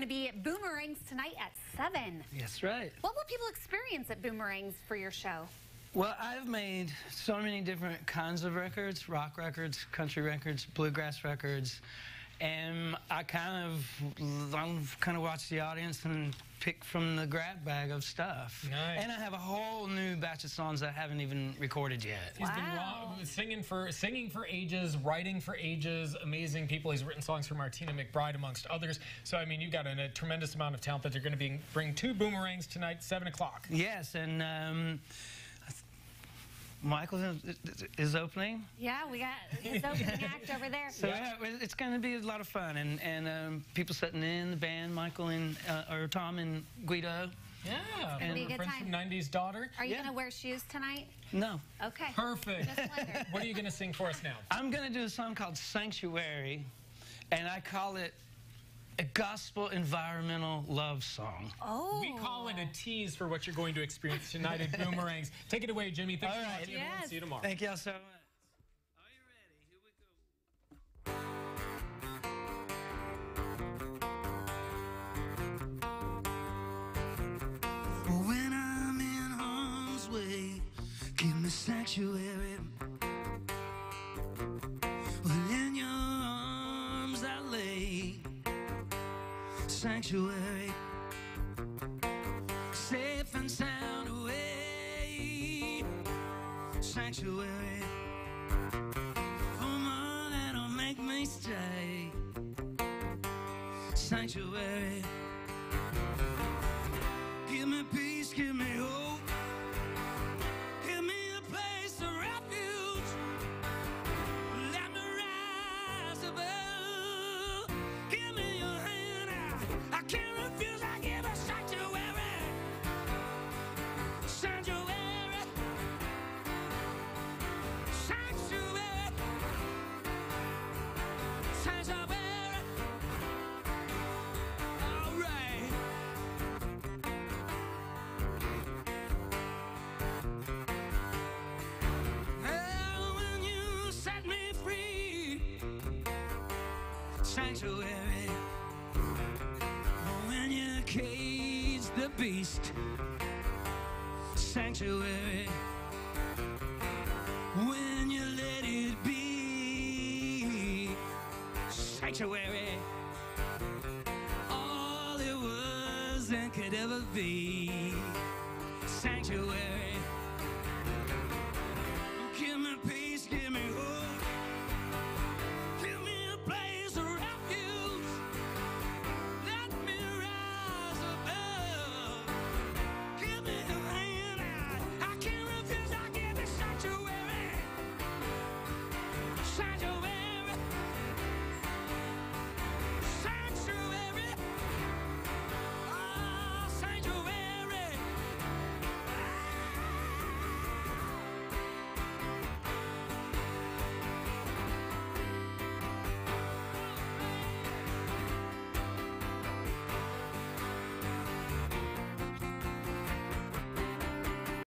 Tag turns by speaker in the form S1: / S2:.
S1: to be at Boomerangs tonight at 7.
S2: That's right.
S1: What will people experience at Boomerangs for your show?
S2: Well, I've made so many different kinds of records, rock records, country records, bluegrass records, and I kind of I kind of watch the audience and pick from the grab bag of stuff.
S3: Nice.
S2: And I have a whole new batch of songs that I haven't even recorded yet.
S3: He's been
S1: Wow.
S3: singing for singing for ages, writing for ages. Amazing people. He's written songs for Martina McBride, amongst others. So I mean, you've got a, a tremendous amount of talent that you're going to be bring to boomerangs tonight, seven o'clock.
S2: Yes, and um, Michael is- is opening.
S1: Yeah, we got his opening act over there.
S2: So yeah, it's going to be a lot of fun, and and um, people sitting in the band, Michael and uh, or Tom and Guido.
S3: Yeah,
S1: gonna be a
S3: my
S1: good
S3: friends
S1: time.
S3: from '90s daughter.
S1: Are you
S2: Yeah.
S1: going to wear shoes tonight?
S2: No,
S1: Okay.
S3: Perfect. What are you going to sing for us now?
S2: I'm going to do a song called Sanctuary, and I call it a gospel environmental love song.
S1: Oh.
S3: We call it a tease for what you're going to experience tonight at Boomerangs. Take it away, Jimmy. Thanks
S2: All
S3: for
S2: right.
S3: watching. everyone.
S1: Yes.
S3: See you tomorrow.
S2: Thank y'all so much. Are you ready? Here we go. When I'm in harm's way, give me sanctuary. Sanctuary, safe and sound away. Sanctuary, come on, that'll make me stay. Sanctuary. Give me peace, give me Sanctuary. All right. When you set me free, sanctuary. When you cage the beast, sanctuary. Sanctuary. All it was and could ever be, sanctuary.